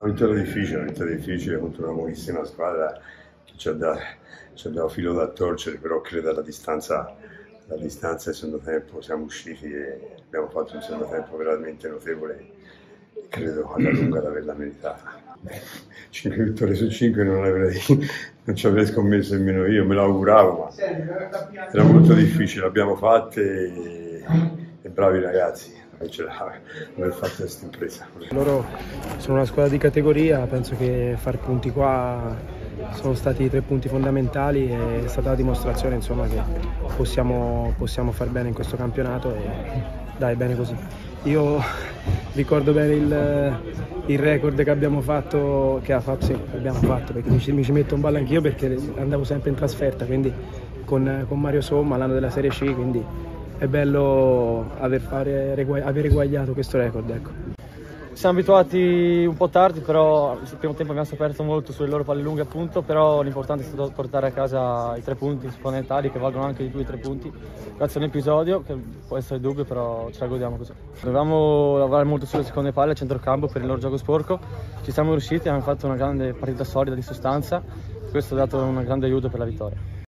Una vittoria difficile, una vittoria difficile contro una buonissima squadra che ci ha, dato, ci ha dato filo da torcere, però credo alla distanza, alla distanza del secondo tempo siamo usciti e abbiamo fatto un secondo tempo veramente notevole credo alla lunga di averla meritata. 5 vittorie su 5 non, avrei, non ci avrei scommesso nemmeno io, me l'auguravo, ma era molto difficile, l'abbiamo fatte e, e bravi ragazzi ce aver fatto questa impresa. Loro sono una squadra di categoria, penso che far punti qua sono stati tre punti fondamentali e è stata la dimostrazione insomma, che possiamo, possiamo far bene in questo campionato e dai, bene così. Io ricordo bene il, il record che abbiamo fatto, che fatto, sì, abbiamo fatto perché mi ci, mi ci metto un ballo anch'io perché andavo sempre in trasferta, quindi con, con Mario Somma l'anno della Serie C, quindi è bello aver, fare, aver eguagliato questo record. Ecco. Siamo abituati un po' tardi, però nel primo tempo abbiamo sofferto molto sulle loro palle lunghe appunto, però l'importante è stato portare a casa i tre punti fondamentali che valgono anche di più i tre punti. Grazie a un episodio che può essere dubbio, però ce la godiamo così. Dovevamo lavorare molto sulle seconde palle a centrocampo per il loro gioco sporco, ci siamo riusciti, abbiamo fatto una grande partita solida di sostanza, questo ha dato un grande aiuto per la vittoria.